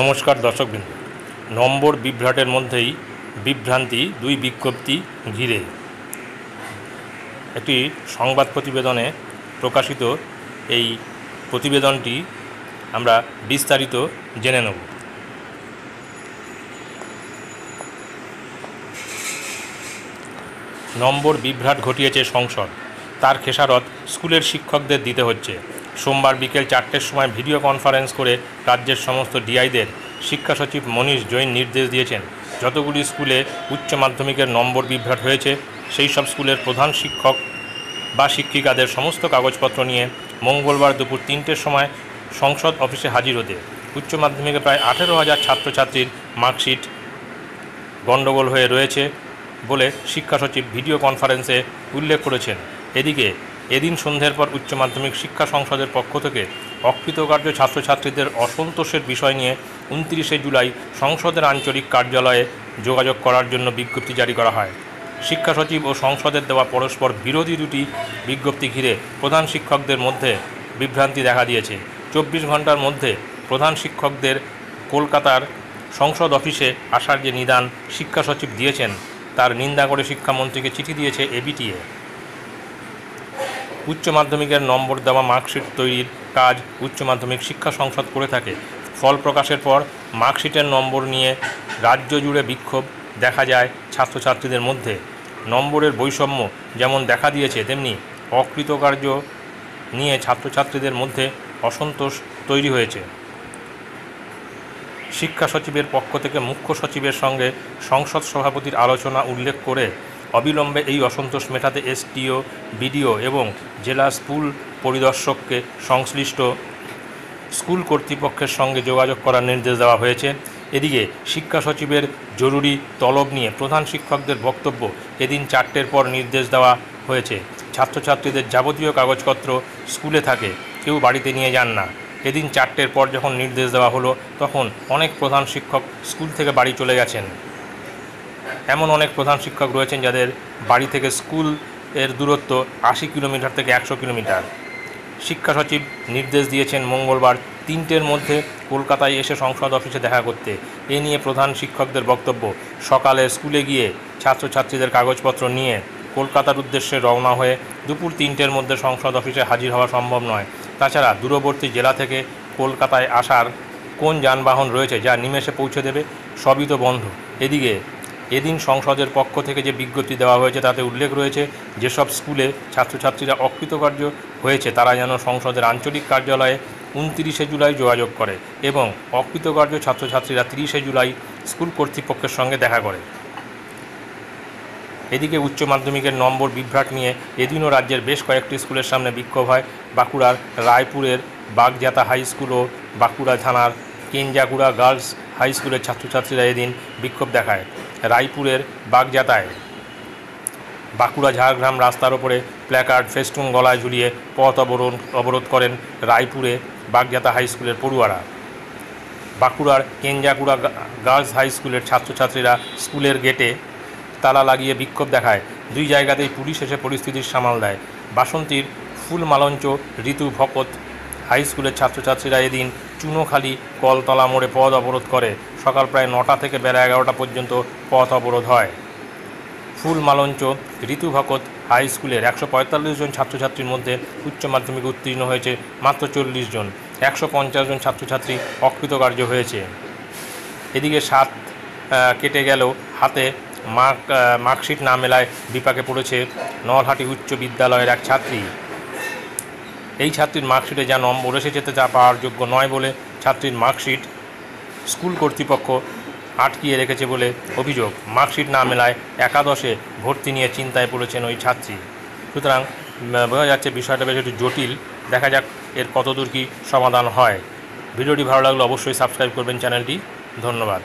নমস্কার দর্শকবৃন্দ। নম্বর বিভ্রাটের মধ্যেই বিভ্রান্তি, দুই বিজ্ঞপ্তি ঘিরে। একটি সংবাদ প্রতিবেদনে প্রকাশিত এই প্রতিবেদনটি আমরা বিস্তারিত জেনে নেব। নম্বর বিভ্রাট ঘটিয়েছে সংসদ। তার খেসারত স্কুলের শিক্ষকদের দিতে হচ্ছে। সোমবার বিকেল চারটের সময় ভিডিও কনফারেন্স করে রাজ্যের সমস্ত ডিআইদের শিক্ষা সচিব মনীষ জৈন নির্দেশ দিয়েছেন। যতগুলি স্কুলে উচ্চ মাধ্যমিকের নম্বর বিভ্রাট হয়েছে, সেই সব স্কুলের প্রধান শিক্ষক বা শিক্ষিকাদের সমস্ত কাগজপত্র নিয়ে মঙ্গলবার দুপুর তিনটের সময় সংসদ অফিসে হাজির হতে। উচ্চ মাধ্যমিকে প্রায় আঠেরো হাজার ছাত্রছাত্রীর মার্কশিট গণ্ডগোল হয়ে রয়েছে বলে শিক্ষা সচিব ভিডিও কনফারেন্সে উল্লেখ করেছেন। এদিকে এদিন সন্ধ্যের পর উচ্চ মাধ্যমিক শিক্ষা সংসদের পক্ষ থেকে অকৃতকার্য ছাত্রছাত্রীদের অসন্তোষের বিষয় নিয়ে উনত্রিশে জুলাই সংসদের আঞ্চলিক কার্যালয়ে যোগাযোগ করার জন্য বিজ্ঞপ্তি জারি করা হয়। শিক্ষা সচিব ও সংসদের দেওয়া পরস্পর বিরোধী দুটি বিজ্ঞপ্তি ঘিরে প্রধান শিক্ষকদের মধ্যে বিভ্রান্তি দেখা দিয়েছে। চব্বিশ ঘণ্টার মধ্যে প্রধান শিক্ষকদের কলকাতার সংসদ অফিসে আসার যে নিদান শিক্ষা সচিব দিয়েছেন, তার নিন্দা করে শিক্ষামন্ত্রীকে চিঠি দিয়েছে এবিটিএ উচ্চ মাধ্যমিকের নম্বর দেওয়া মার্কশিট তৈরির কাজ উচ্চ মাধ্যমিক শিক্ষা সংসদ করে থাকে। ফল প্রকাশের পর মার্কশিটের নম্বর নিয়ে রাজ্য জুড়ে বিক্ষোভ দেখা যায় ছাত্রছাত্রীদের মধ্যে। নম্বরের বৈষম্য যেমন দেখা দিয়েছে, তেমনি অকৃতকার্য নিয়ে ছাত্রছাত্রীদের মধ্যে অসন্তোষ তৈরি হয়েছে। শিক্ষা সচিবের পক্ষ থেকে মুখ্য সচিবের সঙ্গে সংসদ সভাপতির আলোচনা উল্লেখ করে অবিলম্বে এই অসন্তোষ মেটাতে এসটিও, বিডিও এবং জেলা স্কুল পরিদর্শককে সংশ্লিষ্ট স্কুল কর্তৃপক্ষের সঙ্গে যোগাযোগ করার নির্দেশ দেওয়া হয়েছে। এদিকে শিক্ষা সচিবের জরুরি তলব নিয়ে প্রধান শিক্ষকদের বক্তব্য এদিন চারটের পর নির্দেশ দেওয়া হয়েছে। ছাত্রছাত্রীদের যাবতীয় কাগজপত্র স্কুলে থাকে, কেউ বাড়িতে নিয়ে যান না। এদিন চারটের পর যখন নির্দেশ দেওয়া হলো, তখন অনেক প্রধান শিক্ষক স্কুল থেকে বাড়ি চলে গেছেন। এমন অনেক প্রধান শিক্ষক রয়েছেন যাদের বাড়ি থেকে স্কুলের দূরত্ব আশি কিলোমিটার থেকে একশো কিলোমিটার। শিক্ষা সচিব নির্দেশ দিয়েছেন মঙ্গলবার তিনটের মধ্যে কলকাতায় এসে সংসদ অফিসে দেখা করতে। এ নিয়ে প্রধান শিক্ষকদের বক্তব্য। সকালে স্কুলে গিয়ে ছাত্রছাত্রীদের কাগজপত্র নিয়ে কলকাতার উদ্দেশ্যে রওনা হয়ে দুপুর তিনটের মধ্যে সংসদ অফিসে হাজির হওয়া সম্ভব নয়। তাছাড়া দূরবর্তী জেলা থেকে কলকাতায় আসার কোন যানবাহন রয়েছে যা নিমেষে পৌঁছে দেবে, সবই তো বন্ধ। এদিকে এদিন সংসদের পক্ষ থেকে যে বিজ্ঞপ্তি দেওয়া হয়েছে তাতে উল্লেখ রয়েছে, যেসব স্কুলে ছাত্রছাত্রীরা অকৃতকার্য হয়েছে, তারা যেন সংসদের আঞ্চলিক কার্যালয়ে উনতিরিশে জুলাই যোগাযোগ করে এবং অকৃতকার্য ছাত্রছাত্রীরা তিরিশে জুলাই স্কুল কর্তৃপক্ষের সঙ্গে দেখা করে। এদিকে উচ্চ মাধ্যমিকের নম্বর বিভ্রাট নিয়ে এদিনও রাজ্যের বেশ কয়েকটি স্কুলের সামনে বিক্ষোভ হয়। বাঁকুড়ার রায়পুরের বাগজাতা হাই স্কুল ও বাঁকুড়া থানার কেঞ্জাকুড়া গার্লস হাই স্কুলের ছাত্রছাত্রীরা এদিন বিক্ষোভ দেখায়। রায়পুরের বাগজাতায় বাঁকুড়া ঝাড়গ্রাম রাস্তার ওপরে প্ল্যাকার্ড, ফেস্টুন গলায় ঝুলিয়ে পথ অবরোধ অবরোধ করেন রায়পুরে বাগজাতা হাই স্কুলের পড়ুয়ারা। বাঁকুড়ার কেঞ্জাকুড়া গার্লস হাই স্কুলের ছাত্রছাত্রীরা স্কুলের গেটে তালা লাগিয়ে বিক্ষোভ দেখায়। দুই জায়গাতেই পুলিশ এসে পরিস্থিতির সামাল দেয়। বাসন্তীর ফুল মালঞ্চ ঋতু ভকত হাই স্কুলের ছাত্রছাত্রীরা এদিন চুনোখালি কলতলা মোড়ে পথ অবরোধ করে। সকাল প্রায় নটা থেকে বেলা এগারোটা পর্যন্ত পথ অবরোধ হয়। ফুল মালঞ্চ, ঋতু ভকত হাই স্কুলের একশো পঁয়তাল্লিশ জন ছাত্রছাত্রীর মধ্যে উচ্চ মাধ্যমিক উত্তীর্ণ হয়েছে মাত্র চল্লিশ জন। একশো পঞ্চাশ জন ছাত্রছাত্রী অকৃতকার্য হয়েছে। এদিকে সাত কেটে গেল হাতে মার্ক মার্কশিট না মেলায় বিপাকে পড়েছে নলহাটি উচ্চ বিদ্যালয়ের এক ছাত্রী। এই ছাত্রীর মার্কশিটে যা নম্বর এসেছে তা পাওয়ার যোগ্য নয় বলে ছাত্রীর মার্কশিট স্কুল কর্তৃপক্ষ আটকিয়ে রেখেছে বলে অভিযোগ। মার্কশিট না মেলায় একাদশে ভর্তি নিয়ে চিন্তায় পড়েছেন ওই ছাত্রী। সুতরাং বোঝা যাচ্ছে বিষয়টা বেশ একটু জটিল। দেখা যাক এর কতদূর কী সমাধান হয়। ভিডিওটি ভালো লাগলে অবশ্যই সাবস্ক্রাইব করবেন চ্যানেলটি। ধন্যবাদ।